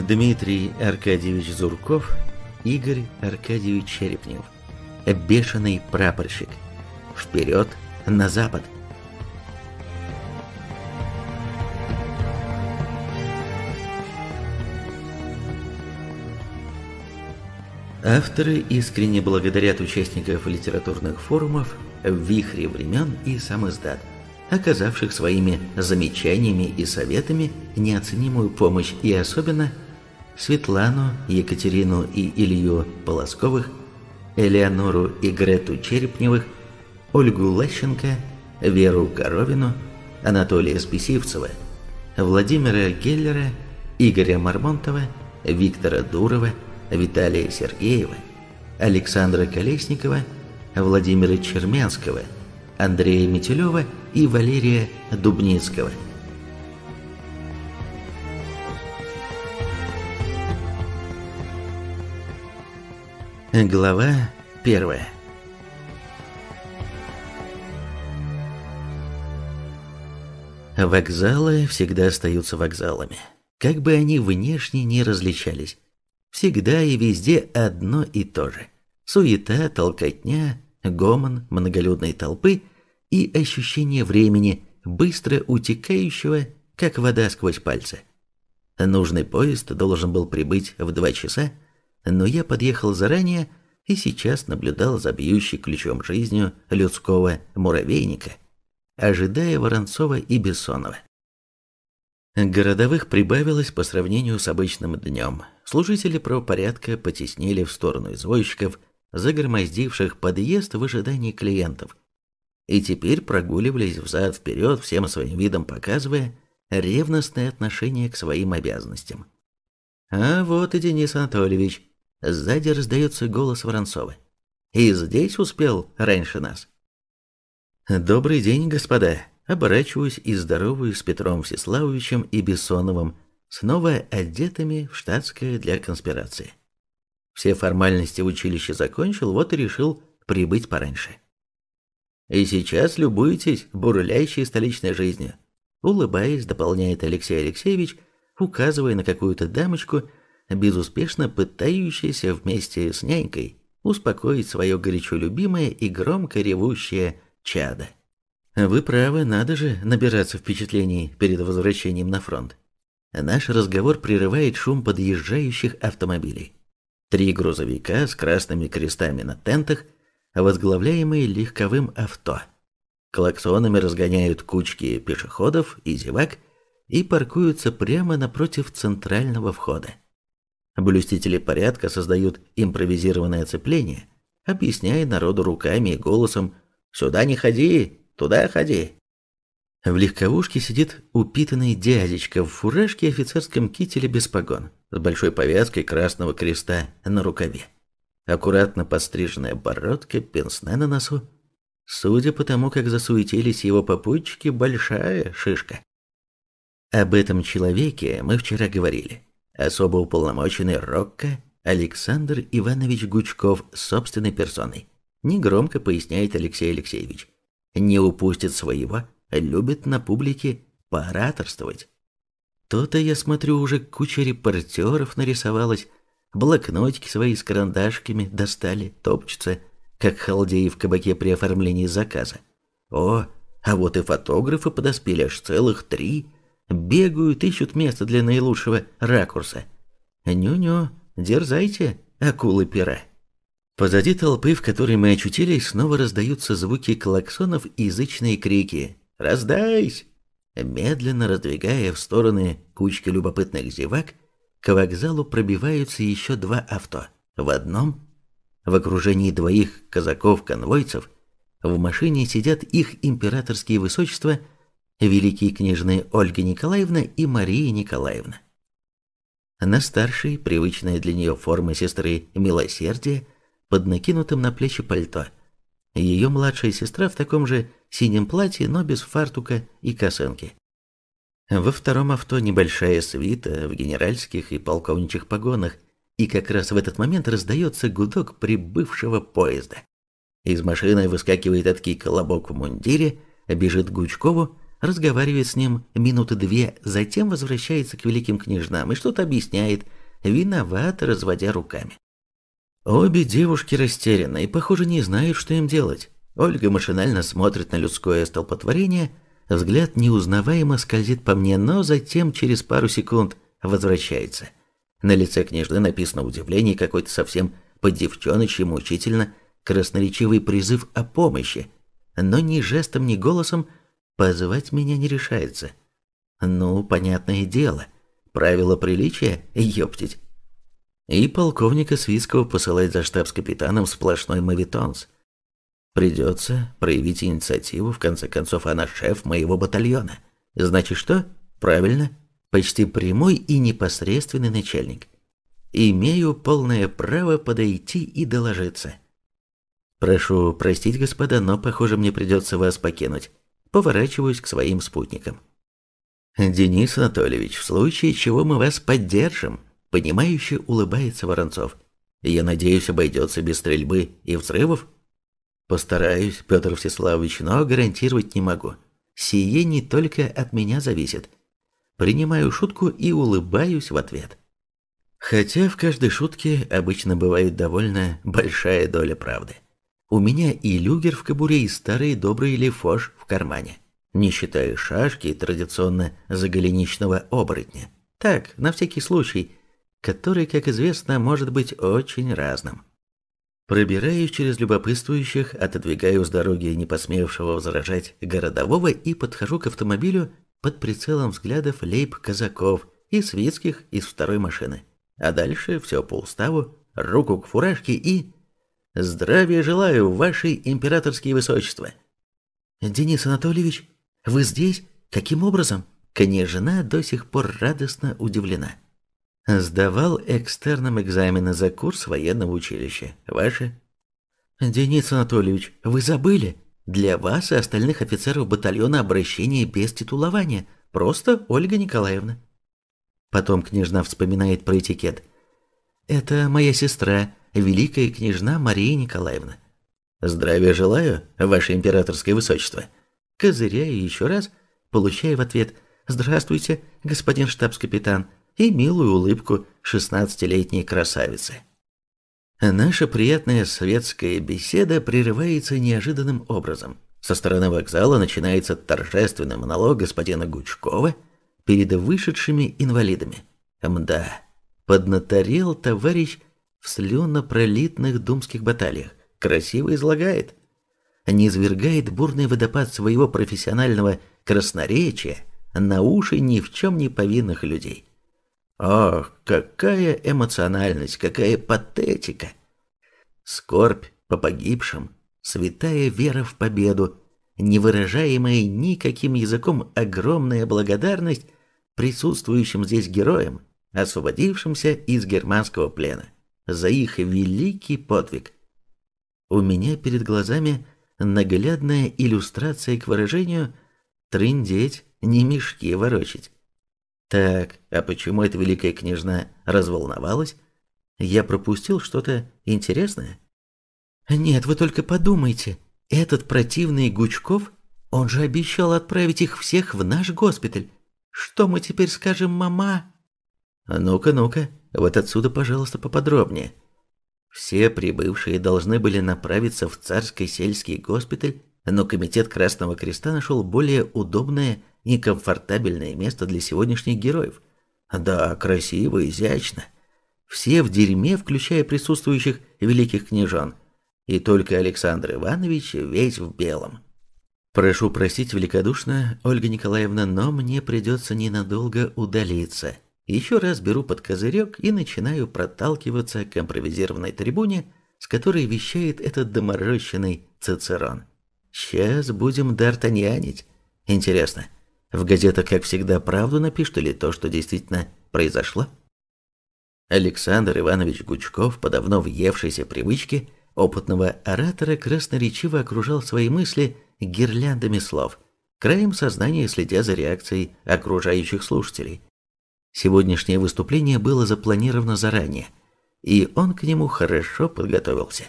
Дмитрий Аркадьевич Зурков, Игорь Аркадьевич Черепнев. Бешеный прапорщик. Вперед, на запад. Авторы искренне благодарят участников литературных форумов вихре времен и сам издат, оказавших своими замечаниями и советами неоценимую помощь и особенно Светлану, Екатерину и Илью Полосковых, Элеонору и Грету Черепневых, Ольгу Лащенко, Веру Коровину, Анатолия Списивцева, Владимира Геллера, Игоря Мармонтова, Виктора Дурова, Виталия Сергеева, Александра Колесникова, Владимира Чермянского, Андрея Метелева и Валерия Дубницкого. Глава первая Вокзалы всегда остаются вокзалами, как бы они внешне не различались. Всегда и везде одно и то же. Суета, толкотня, гомон многолюдной толпы и ощущение времени, быстро утекающего, как вода сквозь пальцы. Нужный поезд должен был прибыть в два часа, но я подъехал заранее и сейчас наблюдал за бьющей ключом жизнью людского муравейника, ожидая Воронцова и Бессонова. Городовых прибавилось по сравнению с обычным днем. Служители правопорядка потеснили в сторону извозчиков, загромоздивших подъезд в ожидании клиентов. И теперь прогуливались взад-вперед, всем своим видом показывая ревностное отношение к своим обязанностям. А вот и Денис Анатольевич. Сзади раздается голос Воронцова. И здесь успел раньше нас. «Добрый день, господа!» Оборачиваюсь и здороваюсь с Петром Всеславовичем и Бессоновым, снова одетыми в штатское для конспирации. Все формальности в училище закончил, вот и решил прибыть пораньше. И сейчас любуетесь бурлящей столичной жизнью. Улыбаясь, дополняет Алексей Алексеевич, указывая на какую-то дамочку, безуспешно пытающуюся вместе с нянькой успокоить свое горячо любимое и громко ревущее чадо. Вы правы, надо же набираться впечатлений перед возвращением на фронт. Наш разговор прерывает шум подъезжающих автомобилей. Три грузовика с красными крестами на тентах, возглавляемые легковым авто. Клаксонами разгоняют кучки пешеходов и зевак и паркуются прямо напротив центрального входа. Блюстители порядка создают импровизированное оцепление, объясняя народу руками и голосом «Сюда не ходи, Туда ходи». В легковушке сидит упитанный дядечка в фуражке офицерском кителе без погон, с большой повязкой красного креста на рукаве. Аккуратно подстриженная бородка, пенсне на носу. Судя по тому, как засуетились его попутчики, большая шишка. Об этом человеке мы вчера говорили. Особо уполномоченный Рокко Александр Иванович Гучков собственной персоной. Негромко поясняет Алексей Алексеевич не упустит своего, любит на публике поораторствовать. То-то, я смотрю, уже куча репортеров нарисовалась, блокнотики свои с карандашками достали, топчутся, как халдеи в кабаке при оформлении заказа. О, а вот и фотографы подоспели аж целых три, бегают, ищут место для наилучшего ракурса. Ню-ню, дерзайте, акулы пера. Позади толпы, в которой мы очутились, снова раздаются звуки клаксонов и язычные крики «Раздайсь!». Медленно раздвигая в стороны кучки любопытных зевак, к вокзалу пробиваются еще два авто. В одном, в окружении двоих казаков-конвойцев, в машине сидят их императорские высочества, великие княжны Ольга Николаевна и Мария Николаевна. На старшей, привычная для нее форма сестры Милосердия, под накинутым на плечи пальто. Ее младшая сестра в таком же синем платье, но без фартука и косынки. Во втором авто небольшая свита в генеральских и полковничьих погонах, и как раз в этот момент раздается гудок прибывшего поезда. Из машины выскакивает эдакий колобок в мундире, бежит к Гучкову, разговаривает с ним минуты две, затем возвращается к великим княжнам и что-то объясняет, виновато разводя руками. Обе девушки растеряны и, похоже, не знают, что им делать. Ольга машинально смотрит на людское столпотворение, взгляд неузнаваемо скользит по мне, но затем через пару секунд возвращается. На лице княжны написано удивление какой-то совсем по-девчоночьи мучительно красноречивый призыв о помощи, но ни жестом, ни голосом позвать меня не решается. Ну, понятное дело, правила приличия, ёптить. И полковника Свицкого посылать за штабс-капитаном сплошной мавитонс. Придется проявить инициативу, в конце концов, она шеф моего батальона. Значит что? Правильно, почти прямой и непосредственный начальник. Имею полное право подойти и доложиться. Прошу простить, господа, но, похоже, мне придется вас покинуть. Поворачиваюсь к своим спутникам. Денис Анатольевич, в случае чего мы вас поддержим, понимающе улыбается Воронцов. Я надеюсь, обойдется без стрельбы и взрывов? Постараюсь, Петр Всеславович, но гарантировать не могу. Сие не только от меня зависит. Принимаю шутку и улыбаюсь в ответ. Хотя в каждой шутке обычно бывает довольно большая доля правды. У меня и люгер в кобуре, и старый добрый лефош в кармане. Не считая шашки и традиционно заголеничного оборотня. Так, на всякий случай, который, как известно, может быть очень разным. Пробираюсь через любопытствующих, отодвигаю с дороги не посмевшего возражать городового и подхожу к автомобилю под прицелом взглядов лейб-казаков и свитских из второй машины. А дальше все по уставу, руку к фуражке и... Здравия желаю, ваши императорские высочества. Денис Анатольевич, вы здесь? Каким образом? Княжна до сих пор радостно удивлена. Сдавал экстерном экзамены за курс военного училища. Ваши? Денис Анатольевич, вы забыли? Для вас и остальных офицеров батальона обращение без титулования. Просто Ольга Николаевна. Потом княжна вспоминает про этикет. Это моя сестра, великая княжна Мария Николаевна. Здравия желаю, ваше императорское высочество. Козыряю еще раз, получая в ответ «Здравствуйте, господин штабс-капитан» и милую улыбку шестнадцатилетней красавицы. Наша приятная светская беседа прерывается неожиданным образом. Со стороны вокзала начинается торжественный монолог господина Гучкова перед вышедшими инвалидами. Мда, поднаторел товарищ в слюнопролитных думских баталиях. Красиво излагает. Не извергает бурный водопад своего профессионального красноречия на уши ни в чем не повинных людей. Ох, какая эмоциональность, какая патетика! Скорбь по погибшим, святая вера в победу, невыражаемая никаким языком огромная благодарность присутствующим здесь героям, освободившимся из германского плена за их великий подвиг. У меня перед глазами наглядная иллюстрация к выражению «трындеть, не мешки ворочить». Так, а почему эта великая княжна разволновалась? Я пропустил что-то интересное? Нет, вы только подумайте. Этот противный Гучков, он же обещал отправить их всех в наш госпиталь. Что мы теперь скажем, мама? Ну-ка, ну-ка, вот отсюда, пожалуйста, поподробнее. Все прибывшие должны были направиться в царский сельский госпиталь, но комитет Красного Креста нашел более удобное и комфортабельное место для сегодняшних героев. Да, красиво, изящно. Все в дерьме, включая присутствующих великих княжон. И только Александр Иванович весь в белом. Прошу простить великодушно, Ольга Николаевна, но мне придется ненадолго удалиться. Еще раз беру под козырек и начинаю проталкиваться к импровизированной трибуне, с которой вещает этот доморощенный Цицерон. Сейчас будем д'Артаньянить. Интересно, в газетах, как всегда, правду напишут или то, что действительно произошло? Александр Иванович Гучков, по давно въевшейся привычке, опытного оратора красноречиво окружал свои мысли гирляндами слов, краем сознания следя за реакцией окружающих слушателей. Сегодняшнее выступление было запланировано заранее, и он к нему хорошо подготовился.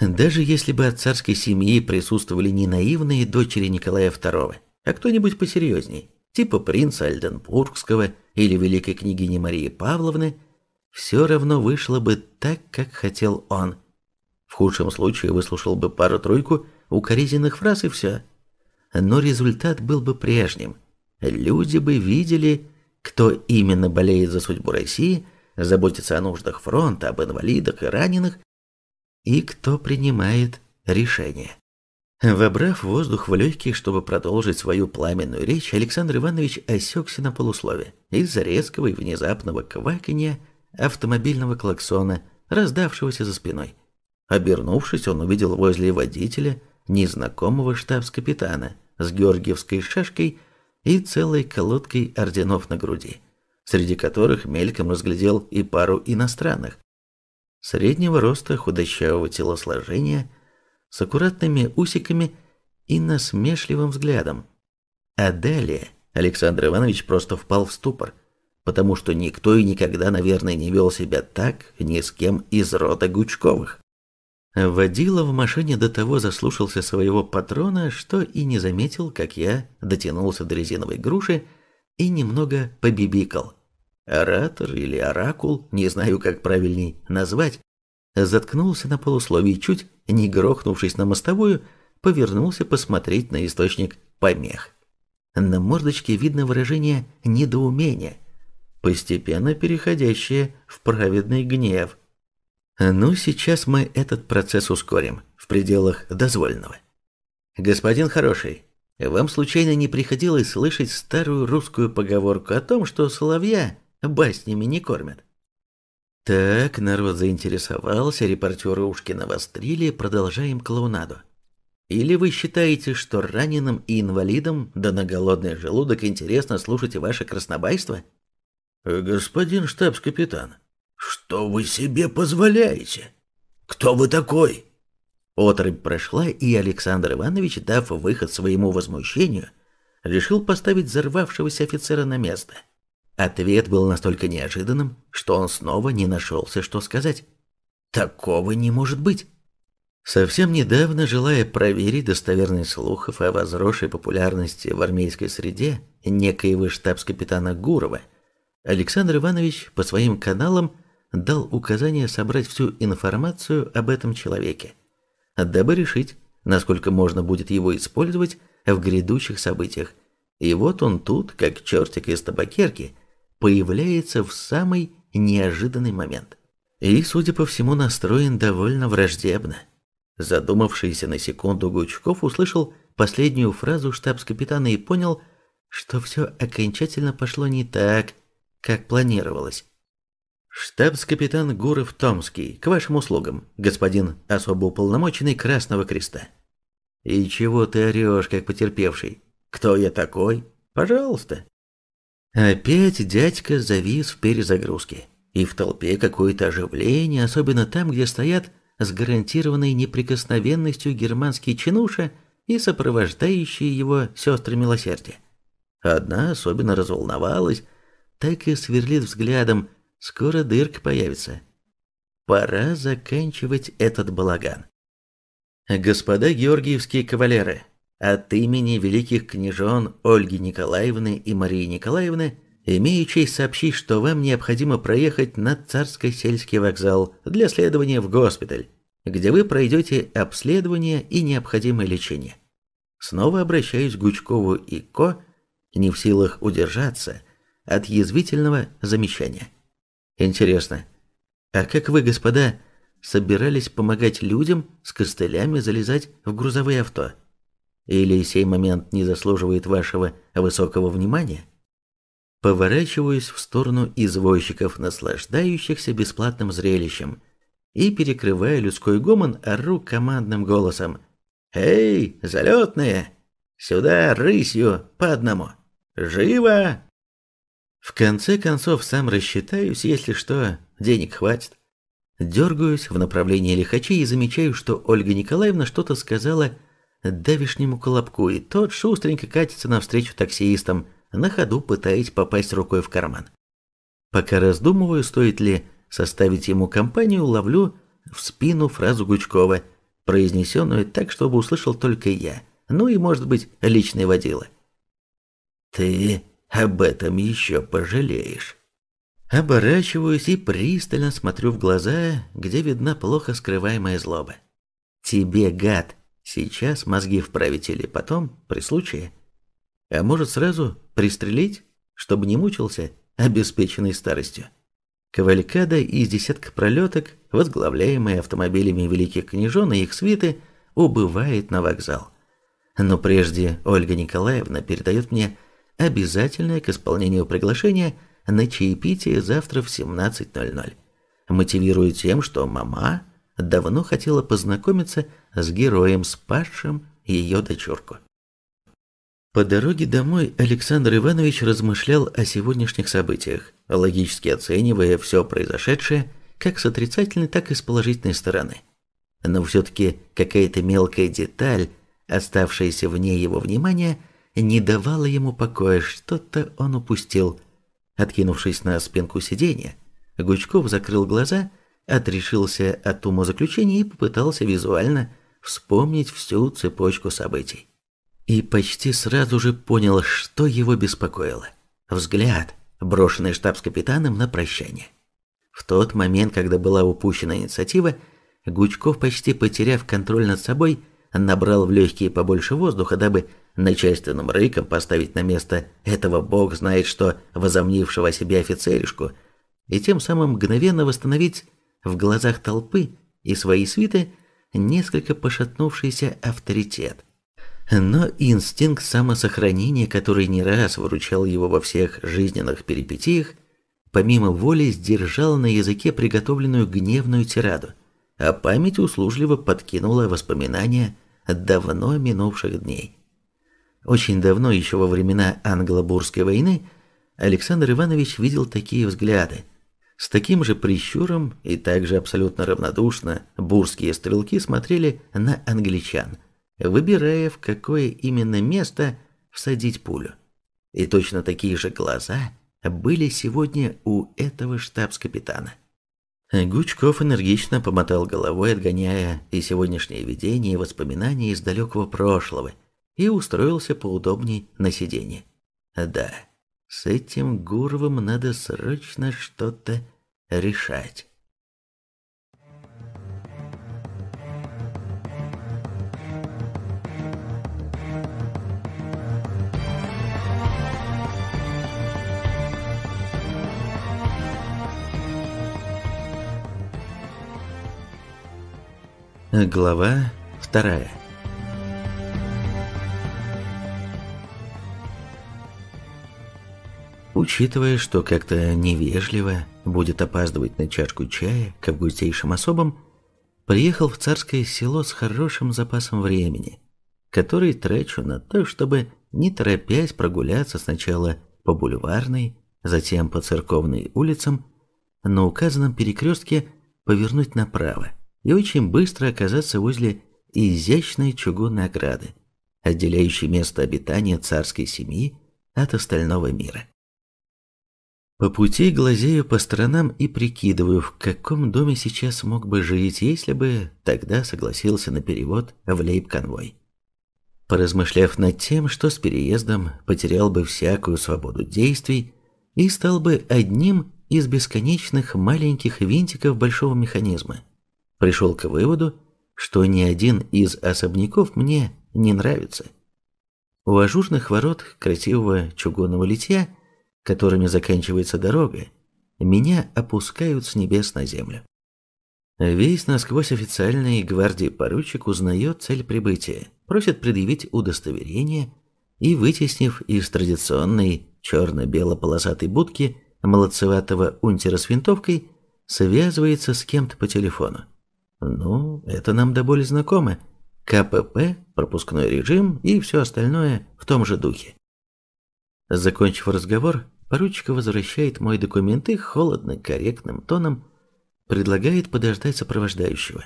Даже если бы от царской семьи присутствовали не наивные дочери Николая II, а кто-нибудь посерьезней, типа принца Альденбургского или великой княгини Марии Павловны, все равно вышло бы так, как хотел он. В худшем случае выслушал бы пару-тройку укоризненных фраз и все. Но результат был бы прежним. Люди бы видели, кто именно болеет за судьбу России, заботится о нуждах фронта, об инвалидах и раненых, и кто принимает решения. Вобрав воздух в легкие, чтобы продолжить свою пламенную речь, Александр Иванович осекся на полуслове из-за резкого и внезапного кваканья автомобильного клаксона, раздавшегося за спиной. Обернувшись, он увидел возле водителя незнакомого штабс-капитана с георгиевской шашкой и целой колодкой орденов на груди, среди которых мельком разглядел и пару иностранных. Среднего роста худощавого телосложения – с аккуратными усиками и насмешливым взглядом. А далее Александр Иванович просто впал в ступор, потому что никто и никогда, наверное, не вел себя так ни с кем из рода Гучковых. Водила в машине до того заслушался своего патрона, что и не заметил, как я дотянулся до резиновой груши и немного побибикал. Оратор или оракул, не знаю, как правильней назвать, заткнулся на полусловии чуть не грохнувшись на мостовую, повернулся посмотреть на источник помех. На мордочке видно выражение недоумения, постепенно переходящее в праведный гнев. Ну, сейчас мы этот процесс ускорим в пределах дозволенного. Господин хороший, вам случайно не приходилось слышать старую русскую поговорку о том, что соловья баснями не кормят? Так, народ заинтересовался, репортеры ушки навострили, продолжаем клоунаду. Или вы считаете, что раненым и инвалидам, да на голодный желудок интересно слушать ваше краснобайство? Господин штабс-капитан, что вы себе позволяете? Кто вы такой? Отрыбь прошла, и Александр Иванович, дав выход своему возмущению, решил поставить взорвавшегося офицера на место – Ответ был настолько неожиданным, что он снова не нашелся, что сказать. Такого не может быть. Совсем недавно, желая проверить достоверность слухов о возросшей популярности в армейской среде некоего штабс-капитана Гурова, Александр Иванович по своим каналам дал указание собрать всю информацию об этом человеке, дабы решить, насколько можно будет его использовать в грядущих событиях. И вот он тут, как чертик из табакерки, появляется в самый неожиданный момент. И, судя по всему, настроен довольно враждебно. Задумавшийся на секунду Гучков услышал последнюю фразу штабс-капитана и понял, что все окончательно пошло не так, как планировалось. «Штабс-капитан Гуров Томский, к вашим услугам, господин особо уполномоченный Красного Креста». «И чего ты орешь, как потерпевший? Кто я такой? Пожалуйста, Опять дядька завис в перезагрузке. И в толпе какое-то оживление, особенно там, где стоят с гарантированной неприкосновенностью германский чинуша и сопровождающие его сестры милосердия. Одна особенно разволновалась, так и сверлит взглядом, скоро дырка появится. Пора заканчивать этот балаган. Господа георгиевские кавалеры, от имени великих княжон Ольги Николаевны и Марии Николаевны имею честь сообщить, что вам необходимо проехать на Царско-сельский вокзал для следования в госпиталь, где вы пройдете обследование и необходимое лечение. Снова обращаюсь к Гучкову и Ко, не в силах удержаться от язвительного замечания. Интересно, а как вы, господа, собирались помогать людям с костылями залезать в грузовые авто? Или сей момент не заслуживает вашего высокого внимания? Поворачиваюсь в сторону извозчиков, наслаждающихся бесплатным зрелищем, и, перекрывая людской гомон, ору командным голосом. «Эй, залетные! Сюда рысью по одному! Живо!» В конце концов, сам рассчитаюсь, если что, денег хватит. Дергаюсь в направлении лихачей и замечаю, что Ольга Николаевна что-то сказала давишнему колобку, и тот шустренько катится навстречу таксистам, на ходу пытаясь попасть рукой в карман. Пока раздумываю, стоит ли составить ему компанию, ловлю в спину фразу Гучкова, произнесенную так, чтобы услышал только я, ну и, может быть, личный водила. Ты об этом еще пожалеешь. Оборачиваюсь и пристально смотрю в глаза, где видна плохо скрываемая злоба. Тебе, гад, сейчас мозги вправить или потом, при случае. А может сразу пристрелить, чтобы не мучился, обеспеченный старостью. Кавалькада из десятка пролеток, возглавляемая автомобилями великих княжон и их свиты, убывает на вокзал. Но прежде Ольга Николаевна передает мне обязательное к исполнению приглашение на чаепитие завтра в 17.00, мотивируя тем, что мама давно хотела познакомиться с героем, спасшим ее дочурку. По дороге домой Александр Иванович размышлял о сегодняшних событиях, логически оценивая все произошедшее как с отрицательной, так и с положительной стороны. Но все-таки какая-то мелкая деталь, оставшаяся вне его внимания, не давала ему покоя, что-то он упустил. Откинувшись на спинку сиденья, Гучков закрыл глаза, отрешился от умозаключения и попытался визуально вспомнить всю цепочку событий и почти сразу же понял, что его беспокоило. Взгляд, брошенный штабс-капитаном на прощание. В тот момент, когда была упущена инициатива, Гучков, почти потеряв контроль над собой, набрал в легкие побольше воздуха, дабы начальственным рыком поставить на место этого бог знает что возомнившего себя офицеришку, и тем самым мгновенно восстановить в глазах толпы и своей свиты несколько пошатнувшийся авторитет. Но инстинкт самосохранения, который не раз выручал его во всех жизненных перипетиях, помимо воли сдержал на языке приготовленную гневную тираду, а память услужливо подкинула воспоминания давно минувших дней. Очень давно, еще во времена Англо-Бурской войны, Александр Иванович видел такие взгляды. С таким же прищуром и также абсолютно равнодушно бурские стрелки смотрели на англичан – выбирая, в какое именно место всадить пулю. И точно такие же глаза были сегодня у этого штабс-капитана. Гучков энергично помотал головой, отгоняя и сегодняшнее видение, и воспоминания из далекого прошлого, и устроился поудобней на сиденье. Да, с этим Гуровым надо срочно что-то решать. Глава вторая. Учитывая, что как-то невежливо будет опаздывать на чашку чая к августейшим особам, приехал в царское село с хорошим запасом времени, который трачу на то, чтобы, не торопясь, прогуляться сначала по бульварной, затем по церковной улицам, на указанном перекрестке повернуть направо и очень быстро оказаться возле изящной чугунной ограды, отделяющей место обитания царской семьи от остального мира. По пути глазею по сторонам и прикидываю, в каком доме сейчас мог бы жить, если бы тогда согласился на перевод в лейб-конвой. Поразмышляв над тем, что с переездом потерял бы всякую свободу действий и стал бы одним из бесконечных маленьких винтиков большого механизма – пришел к выводу, что ни один из особняков мне не нравится. У ажурных ворот красивого чугунного литья, которыми заканчивается дорога, меня опускают с небес на землю. Весь насквозь официальный гвардии поручик узнает цель прибытия, просит предъявить удостоверение и, вытеснив из традиционной черно-бело-полосатой будки молодцеватого унтера с винтовкой, связывается с кем-то по телефону. Ну, это нам до боли знакомо. КПП, пропускной режим и все остальное в том же духе. Закончив разговор, поручик возвращает мой документ и холодно, корректным тоном предлагает подождать сопровождающего.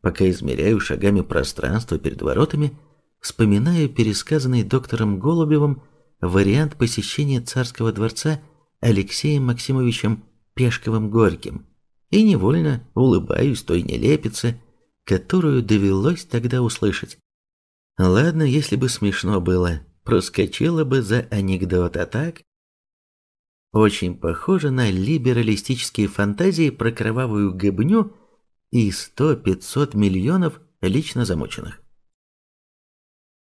Пока измеряю шагами пространство перед воротами, вспоминаю пересказанный доктором Голубевым вариант посещения царского дворца Алексеем Максимовичем Пешковым-Горьким – и невольно улыбаюсь той нелепице, которую довелось тогда услышать. Ладно, если бы смешно было, проскочила бы за анекдот, а так... Очень похоже на либералистические фантазии про кровавую гыбню и 100-500 миллионов лично замученных.